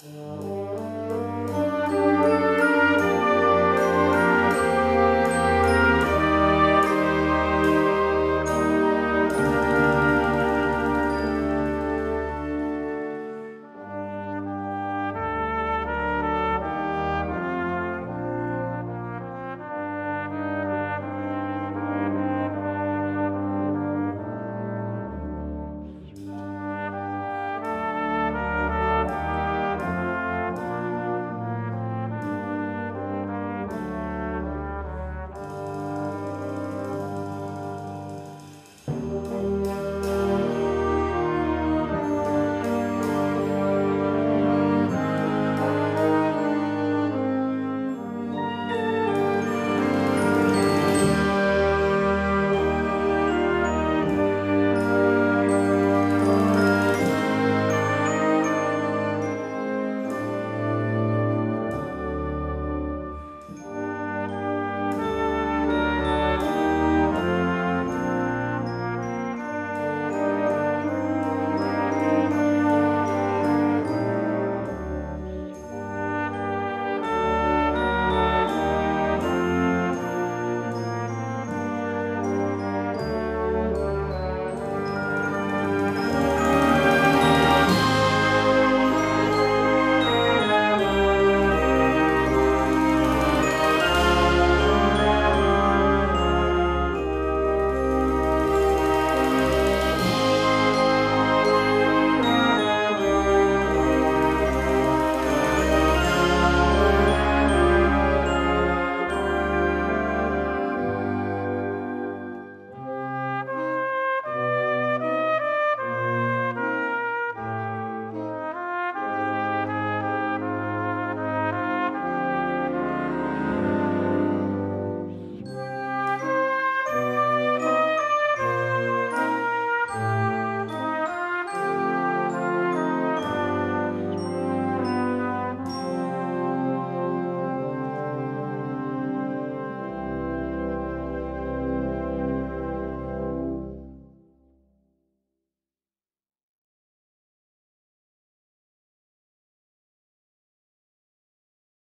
Uh...